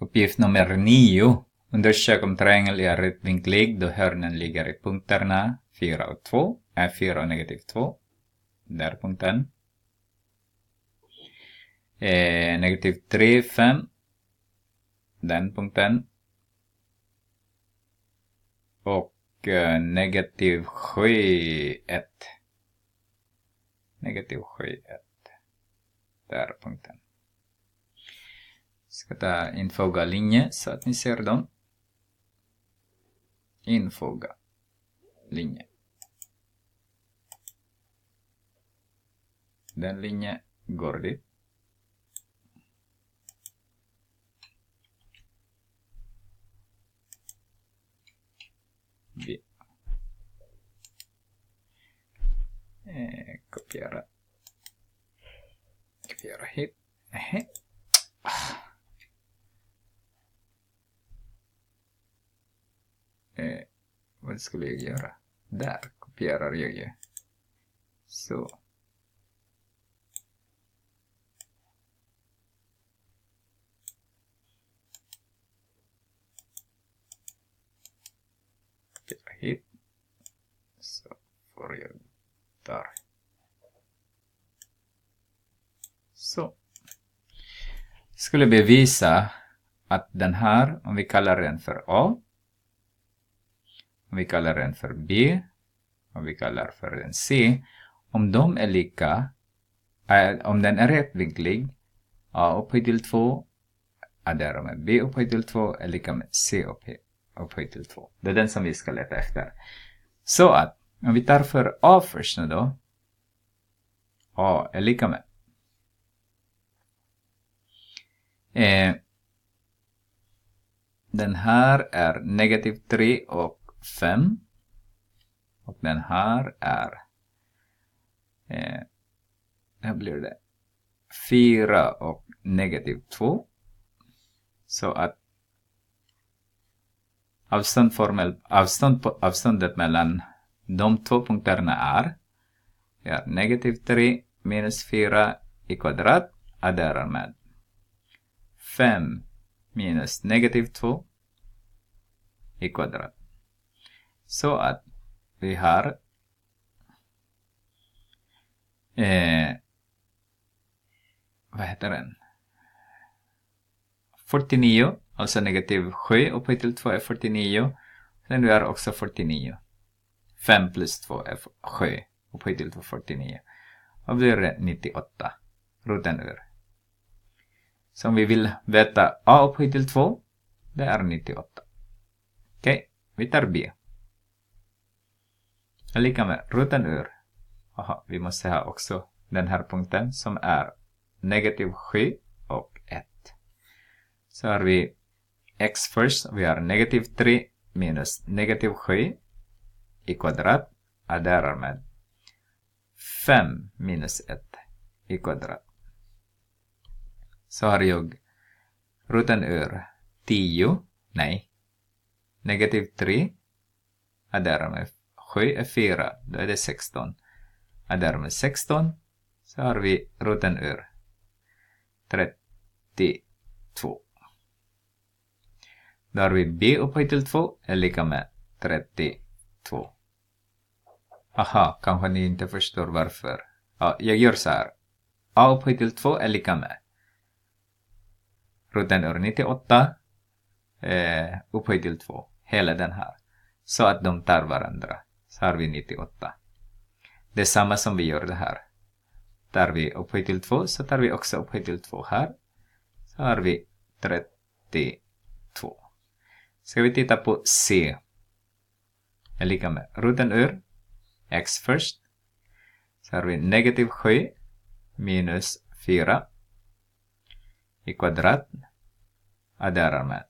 Uppgift nummer 9. Undersök om triangeln är rättvinklig då hörnen ligger i punkterna 4 och 2, är 4 och negativ 2. Där punkten. Eh, negativ 3, 5. Den punkten. Och eh, negativ 7, 1. Negativ 7, 1. Där punkten. Ska infoga linje så att ni ser dem. Infoga linje. Den linjen går dit. Eh. Kopiera hit. Eh. Eh, skulle jag göra? Där kopierar jag ju. Så. Kopiera hit. Så får jag där. Så. Skulle bevisa att den här, om vi kallar den för A, vi kallar den för B, om vi kallar för den C, om de är lika, äh, om den är rättvinklig, A upphöjt till 2 adderar med B upphöjt till 2 är lika med C upphöjt till 2. Det är den som vi ska leta efter. Så att, om vi tar för A först nu då, A är lika med eh, den här är negativ 3 och 5. Och den här är, eh, här blir det 4 och negativ 2. Så att avstånd formell, avstånd på, avståndet mellan de två punkterna är, är negativ 3 minus 4 i kvadrat adderar med 5 minus negativ 2 i kvadrat. Så att vi har eh, vad heter den? 49, alltså negativ 7 upphöjt till 2 är 49. Sen vi har också 49. 5 plus 2 är 7 upphöjt till 2 49. Och blir det 98. Roten ur. Så om vi vill veta A upphöjt till 2, det är 98. Okej, okay. vi tar B är lika med roten ur. Aha, vi måste ha också den här punkten som är negativ 7 och 1. Så har vi x först. Vi har negativ 3 minus negativ 7 i kvadrat adderar med 5 minus 1 i kvadrat. Så har jag roten ur 10, nej, negativ 3 adderar med 7 är 4, då är det 16. Och därmed 16 så har vi roten ur 32. Då har vi b upphöjt till 2 är lika med 32. Aha, kanske ni inte förstår varför. Ja, jag gör så här. a upphöjt till 2 är lika med roten ur 98 eh, upphöjt till 2. Hela den här. Så att de tar varandra så har vi 98. Det är samma som vi gör det här. Tar vi upphöjt till 2 så tar vi också upphöjt till 2 här. Så har vi 32. Ska vi titta på C. Är lika med roten ur x först. Så har vi negativ 7 minus 4 i kvadrat adderar med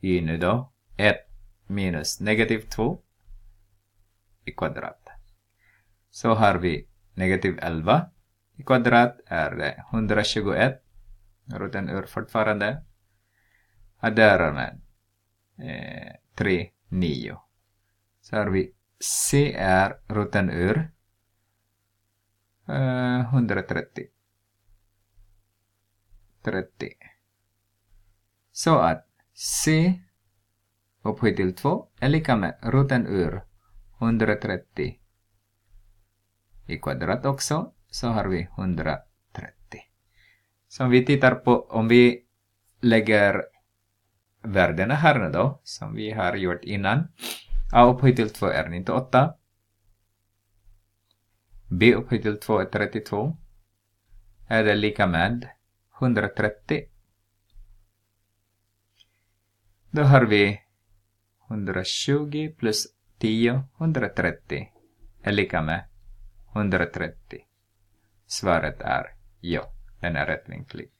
i nu då 1 minus negativ 2 i kvadrat. Så har vi negativ 11 i kvadrat är det 121. Roten ur fortfarande. Adderar med eh, 3, 9. Så har vi C är roten ur eh, 130. 30. Så att c upphöjt till 2 är lika med roten ur 130 i kvadrat också, så har vi 130. Så om vi tittar på, om vi lägger värdena här nu då, som vi har gjort innan. A upphöjt till 2 är 98. B upphöjt till 2 är 32. Är det lika med 130. Då har vi 120 plus 10, 130 är lika med 130. Svaret är ja, den är rättvinklig.